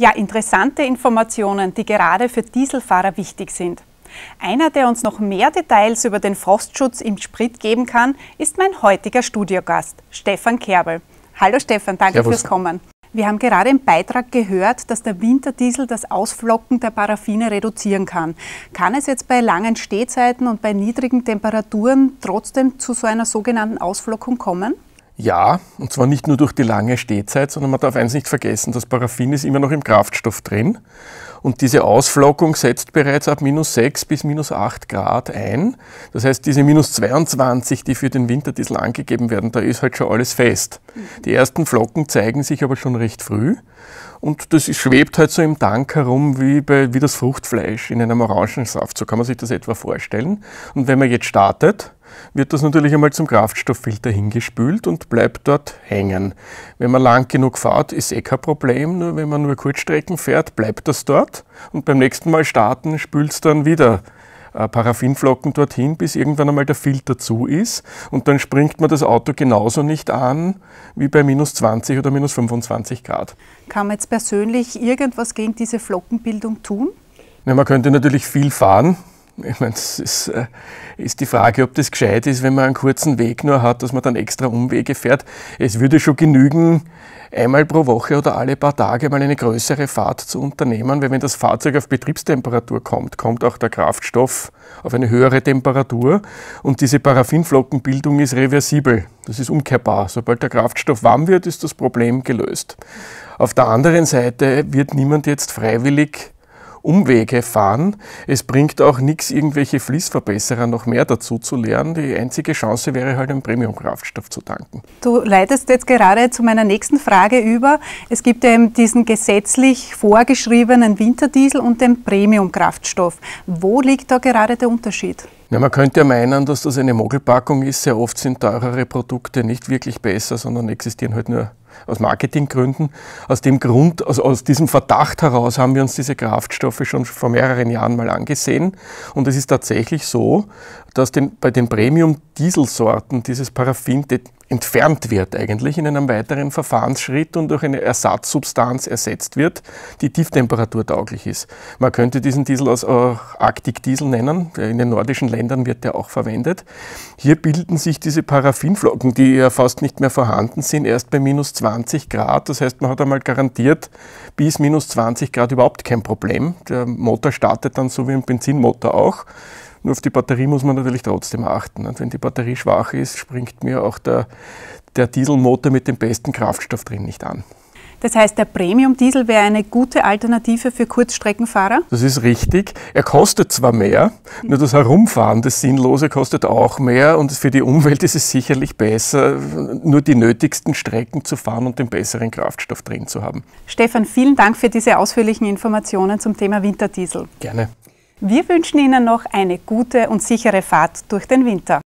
Ja, interessante Informationen, die gerade für Dieselfahrer wichtig sind. Einer, der uns noch mehr Details über den Frostschutz im Sprit geben kann, ist mein heutiger Studiogast, Stefan Kerbel. Hallo Stefan, danke Servus. fürs Kommen. Wir haben gerade im Beitrag gehört, dass der Winterdiesel das Ausflocken der Paraffine reduzieren kann. Kann es jetzt bei langen Stehzeiten und bei niedrigen Temperaturen trotzdem zu so einer sogenannten Ausflockung kommen? Ja, und zwar nicht nur durch die lange Stehzeit, sondern man darf eins nicht vergessen, das Paraffin ist immer noch im Kraftstoff drin. Und diese Ausflockung setzt bereits ab minus 6 bis minus 8 Grad ein. Das heißt, diese minus 22, die für den Winterdiesel angegeben werden, da ist halt schon alles fest. Die ersten Flocken zeigen sich aber schon recht früh. Und das schwebt halt so im Tank herum wie, bei, wie das Fruchtfleisch in einem Orangensaft. So kann man sich das etwa vorstellen. Und wenn man jetzt startet, wird das natürlich einmal zum Kraftstofffilter hingespült und bleibt dort hängen. Wenn man lang genug fährt, ist eh kein Problem, nur wenn man nur Kurzstrecken fährt, bleibt das dort und beim nächsten Mal starten spült es dann wieder äh, Paraffinflocken dorthin, bis irgendwann einmal der Filter zu ist und dann springt man das Auto genauso nicht an wie bei minus 20 oder minus 25 Grad. Kann man jetzt persönlich irgendwas gegen diese Flockenbildung tun? Ja, man könnte natürlich viel fahren, ich meine, es ist, äh, ist, die Frage, ob das gescheit ist, wenn man einen kurzen Weg nur hat, dass man dann extra Umwege fährt. Es würde schon genügen, einmal pro Woche oder alle paar Tage mal eine größere Fahrt zu unternehmen, weil wenn das Fahrzeug auf Betriebstemperatur kommt, kommt auch der Kraftstoff auf eine höhere Temperatur und diese Paraffinflockenbildung ist reversibel. Das ist umkehrbar. Sobald der Kraftstoff warm wird, ist das Problem gelöst. Auf der anderen Seite wird niemand jetzt freiwillig Umwege fahren. Es bringt auch nichts, irgendwelche Fließverbesserer noch mehr dazu zu lernen. Die einzige Chance wäre halt, einen Premium-Kraftstoff zu tanken. Du leitest jetzt gerade zu meiner nächsten Frage über. Es gibt ja eben diesen gesetzlich vorgeschriebenen Winterdiesel und den Premium-Kraftstoff. Wo liegt da gerade der Unterschied? Ja, man könnte ja meinen, dass das eine Mogelpackung ist. Sehr oft sind teurere Produkte nicht wirklich besser, sondern existieren halt nur aus Marketinggründen. Aus dem Grund, also aus diesem Verdacht heraus haben wir uns diese Kraftstoffe schon vor mehreren Jahren mal angesehen. Und es ist tatsächlich so, dass den, bei den Premium-Dieselsorten dieses Paraffin entfernt wird eigentlich in einem weiteren Verfahrensschritt und durch eine Ersatzsubstanz ersetzt wird, die tieftemperaturtauglich ist. Man könnte diesen Diesel auch Arktik-Diesel nennen, in den nordischen Ländern wird der auch verwendet. Hier bilden sich diese Paraffinflocken, die ja fast nicht mehr vorhanden sind, erst bei minus 20 Grad. Das heißt, man hat einmal garantiert bis minus 20 Grad überhaupt kein Problem. Der Motor startet dann so wie ein Benzinmotor auch. Nur auf die Batterie muss man natürlich trotzdem achten. Und wenn die Batterie schwach ist, springt mir auch der, der Dieselmotor mit dem besten Kraftstoff drin nicht an. Das heißt, der Premium-Diesel wäre eine gute Alternative für Kurzstreckenfahrer? Das ist richtig. Er kostet zwar mehr, nur das Herumfahren, das Sinnlose, kostet auch mehr und für die Umwelt ist es sicherlich besser, nur die nötigsten Strecken zu fahren und den besseren Kraftstoff drin zu haben. Stefan, vielen Dank für diese ausführlichen Informationen zum Thema Winterdiesel. Gerne. Wir wünschen Ihnen noch eine gute und sichere Fahrt durch den Winter.